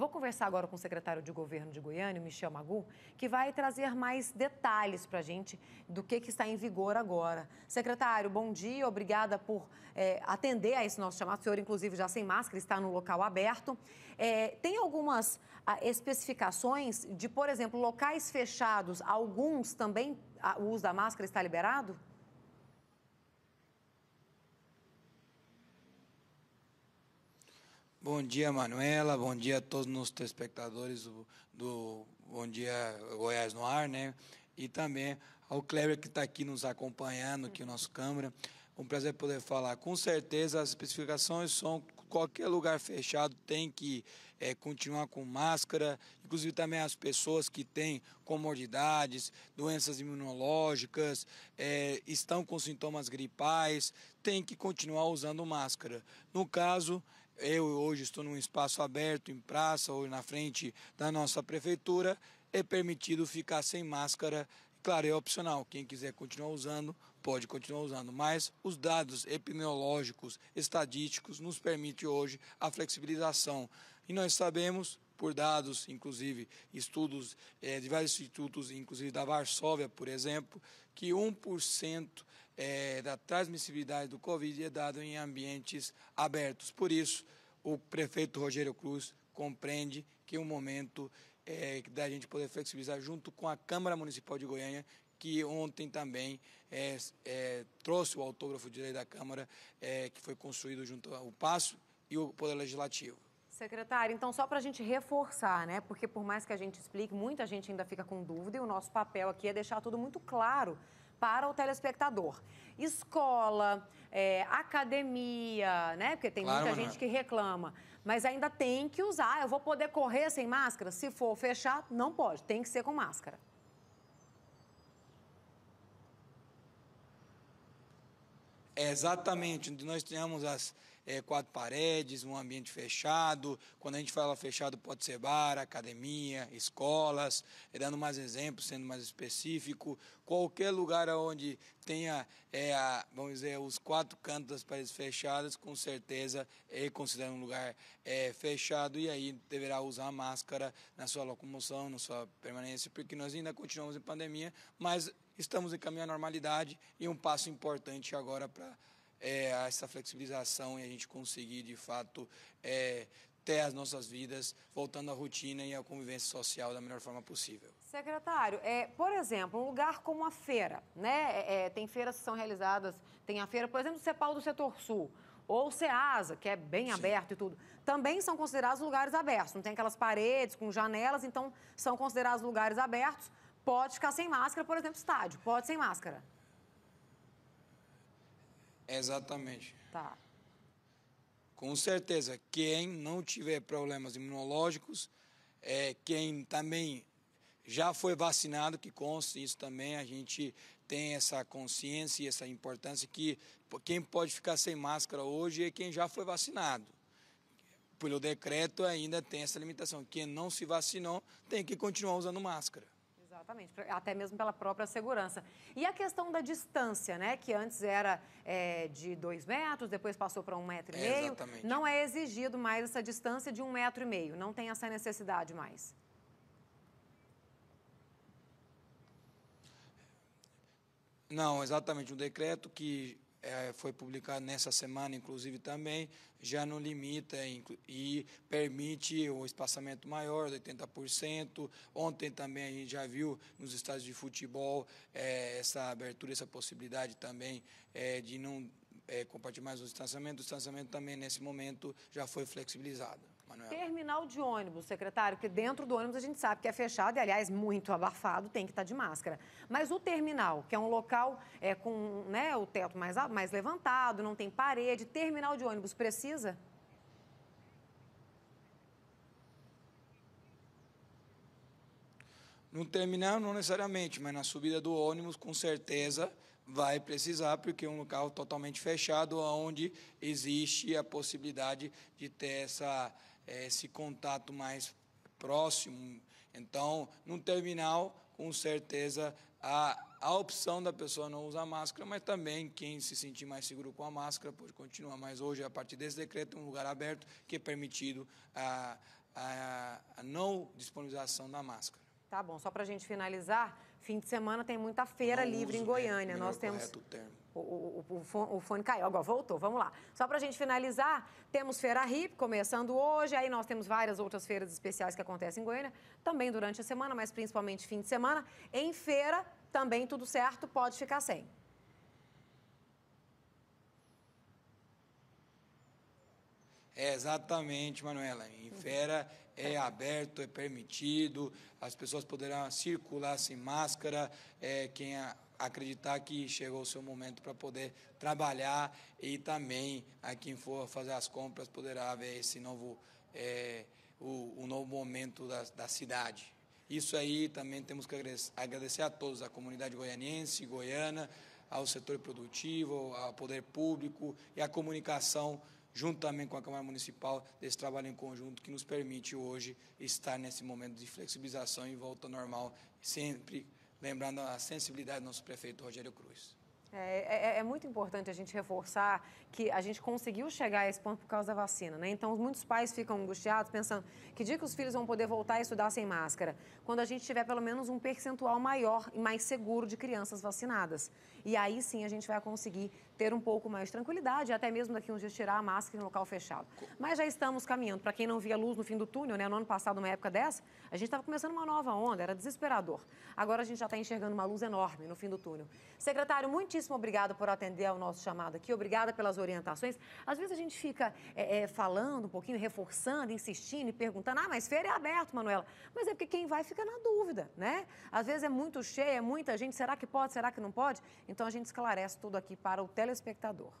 Eu vou conversar agora com o secretário de Governo de Goiânia, Michel Magu, que vai trazer mais detalhes para a gente do que, que está em vigor agora. Secretário, bom dia, obrigada por é, atender a esse nosso chamado. O senhor, inclusive, já sem máscara, está no local aberto. É, tem algumas a, ah, especificações de, por exemplo, locais fechados, alguns também a, o uso da máscara está liberado? Bom dia, Manuela. Bom dia a todos os telespectadores do, Bom Dia Goiás no Ar, né? E também ao Kleber que está aqui nos acompanhando, aqui o nosso câmera. Um prazer poder falar. Com certeza as especificações são qualquer lugar fechado tem que é, continuar com máscara, inclusive também as pessoas que têm comorbidades, doenças imunológicas, é, estão com sintomas gripais, tem que continuar usando máscara. No caso, eu hoje estou num espaço aberto, em praça ou na frente da nossa prefeitura, é permitido ficar sem máscara. Claro, é opcional. Quem quiser continuar usando, pode continuar usando. Mas os dados epidemiológicos, estadísticos, nos permite hoje a flexibilização. E nós sabemos, por dados, inclusive estudos é, de vários institutos, inclusive da Varsóvia, por exemplo, que 1% é, da transmissibilidade do Covid é dado em ambientes abertos. Por isso, o prefeito Rogério Cruz compreende que é um momento é, da gente poder flexibilizar junto com a Câmara Municipal de Goiânia, que ontem também é, é, trouxe o autógrafo de lei da Câmara, é, que foi construído junto ao Passo e o Poder Legislativo. Secretário, então só para a gente reforçar, né? Porque por mais que a gente explique, muita gente ainda fica com dúvida e o nosso papel aqui é deixar tudo muito claro para o telespectador. Escola, é, academia, né? Porque tem claro, muita gente que reclama. Mas ainda tem que usar. Eu vou poder correr sem máscara? Se for fechar, não pode. Tem que ser com máscara. É exatamente, onde nós temos as é, quatro paredes, um ambiente fechado. Quando a gente fala fechado, pode ser bar, academia, escolas, é, dando mais exemplos, sendo mais específico. Qualquer lugar onde tenha, é, a, vamos dizer, os quatro cantos das paredes fechadas, com certeza é considerado um lugar é, fechado e aí deverá usar máscara na sua locomoção, na sua permanência, porque nós ainda continuamos em pandemia, mas estamos em caminho à normalidade e um passo importante agora para é, essa flexibilização e a gente conseguir, de fato, é, ter as nossas vidas voltando à rotina e à convivência social da melhor forma possível. Secretário, é, por exemplo, um lugar como a feira, né? É, é tem feiras que são realizadas, tem a feira, por exemplo, do CEPAL do Setor Sul, ou o SEASA, que é bem Sim. aberto e tudo, também são considerados lugares abertos. Não tem aquelas paredes com janelas, então são considerados lugares abertos. Pode ficar sem máscara, por exemplo, estádio, pode sem máscara. Exatamente. Tá. Com certeza, quem não tiver problemas imunológicos, é, quem também já foi vacinado, que conste isso também, a gente tem essa consciência e essa importância que quem pode ficar sem máscara hoje é quem já foi vacinado. Pelo decreto ainda tem essa limitação. Quem não se vacinou tem que continuar usando máscara. Exatamente, até mesmo pela própria segurança. E a questão da distância, né? Que antes era é, de dois metros, depois passou para um metro e meio. Exatamente. Não é exigido mais essa distância de um metro e meio. Não tem essa necessidade mais. Não, exatamente. Um decreto que é, foi publicado nessa semana, inclusive também, já não limita e permite o espaçamento maior, de 80%. Ontem também a gente já viu nos estádios de futebol é, essa abertura, essa possibilidade também é, de não é, compartilhar mais o distanciamento. O distanciamento também, nesse momento, já foi flexibilizado. Manuela. Terminal de ônibus, secretário, porque dentro do ônibus a gente sabe que é fechado e, aliás, muito abafado, tem que estar de máscara. Mas o terminal, que é um local é, com né, o teto mais, mais levantado, não tem parede, terminal de ônibus precisa? No terminal, não necessariamente, mas na subida do ônibus, com certeza, vai precisar, porque é um local totalmente fechado, onde existe a possibilidade de ter essa esse contato mais próximo. Então, no terminal, com certeza, a, a opção da pessoa não usar máscara, mas também quem se sentir mais seguro com a máscara pode continuar. Mas hoje, a partir desse decreto, é um lugar aberto que é permitido a, a, a não disponibilização da máscara. Tá bom, só para a gente finalizar, fim de semana tem muita feira Não livre uso, em Goiânia. né, Nós temos. O, o, o fone, o fone caiu, agora voltou, vamos lá. Só para a gente finalizar, temos Feira RIP começando hoje, aí nós temos várias outras feiras especiais que acontecem em Goiânia, também durante a semana, mas principalmente fim de semana. Em feira, também tudo certo, pode ficar sem. É, exatamente, Manuela. Em feira é aberto, é permitido, as pessoas poderão circular sem máscara, é, quem a- acreditar que chegou o seu momento para poder trabalhar e também a quem for fazer as compras poderá ver esse novo, é, o, o novo momento da, da cidade. Isso aí também temos que agradecer- a todos, a comunidade goianiense, goiana, ao setor produtivo, ao poder público e à comunicação, também com a Câmara Municipal, desse trabalho em conjunto que nos permite hoje estar nesse momento de flexibilização e volta normal, sempre lembrando a sensibilidade do nosso prefeito Rogério Cruz. É, é- é muito importante a gente reforçar que a gente conseguiu chegar a esse ponto por causa da vacina, né? Então, muitos pais ficam angustiados, pensando que dia que os filhos vão poder voltar a estudar sem máscara? Quando a gente tiver pelo menos um percentual maior e mais seguro de crianças vacinadas. E aí sim a gente vai conseguir ter um pouco mais de tranquilidade, até mesmo daqui uns dias tirar a máscara em local fechado. Mas já estamos caminhando. Para quem não via luz no fim do túnel, né? No ano passado, numa época dessa, a gente estava começando uma nova onda, era desesperador. Agora a gente já está enxergando uma luz enorme no fim do túnel. Secretário, muitíssimo obrigado por atender ao nosso chamado aqui, obrigada pelas orientações. Às vezes a gente fica é, é, falando um pouquinho, reforçando, insistindo e perguntando, ah, mas feira é aberto, Manuela. Mas é porque quem vai fica na dúvida, né? Às vezes é muito cheio, é muita gente, será que pode, será que não pode? Então a gente esclarece tudo aqui para o telespectador.